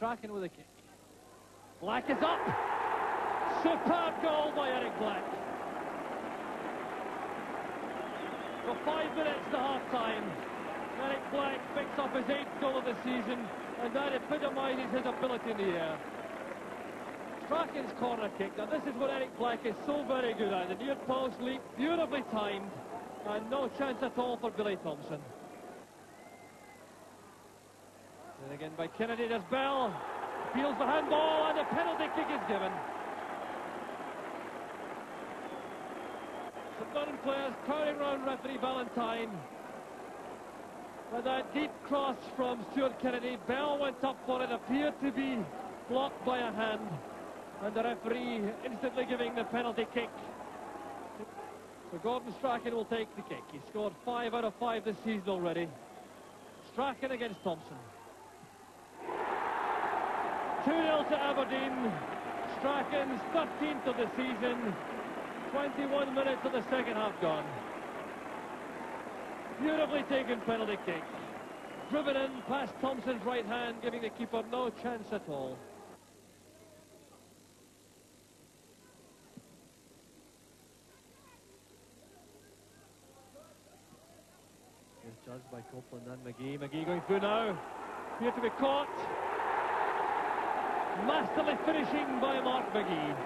Strachan with a kick. Black is up. Superb goal by Eric Black. For five minutes to half-time, Eric Black picks up his eighth goal of the season, and that epitomises his ability in the air. Strachan's corner kick. Now this is what Eric Black is so very good at. The near post leap, beautifully timed, and no chance at all for Billy Thomson. And again by Kennedy, there's Bell. Feels the handball and a penalty kick is given. St Mirren players crowding round referee Valentine. With that deep cross from Stuart Kennedy, Bell went up for it, appeared to be blocked by a hand. And the referee instantly giving the penalty kick. So Gordon Strachan will take the kick. He scored five out of five this season already. Strachan against Thomson. 2-0 to Aberdeen. Strachan's 13th of the season. 21 minutes of the second half gone. Beautifully taken penalty kick. Driven in past Thomson's right hand, giving the keeper no chance at all. Is judged by Copland and McGhee. McGhee going through now. Here to be caught. Masterly finishing by Mark McGhee.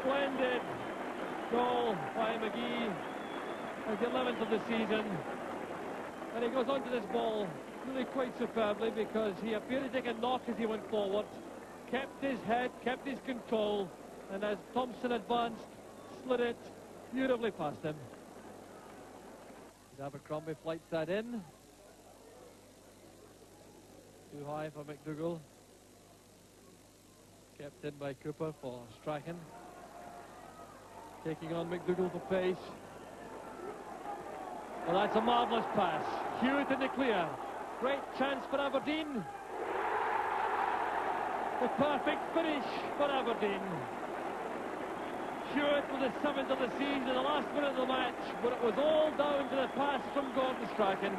Splendid goal by McGhee. His 11th of the season. And he goes onto this ball really quite superbly because he appeared to take a knock as he went forward. Kept his head, kept his control. And as Thomson advanced, slid it beautifully past him. Abercromby flights that in. Too high for McDougall. Kept in by Cooper for Strachan. Taking on McDougall for pace. Well, that's a marvellous pass. Hewitt in the clear. Great chance for Aberdeen. The perfect finish for Aberdeen. Hewitt with the seventh of the season in the last minute of the match, but it was all down to the pass from Gordon Strachan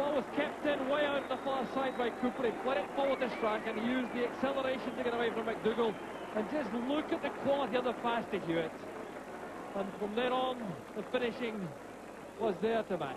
ball was kept in way out the far side by Cooper. He played it forward this track and he used the acceleration to get away from McDougall. And just look at the quality of the pass to Hewitt. And from then on, the finishing was there to match.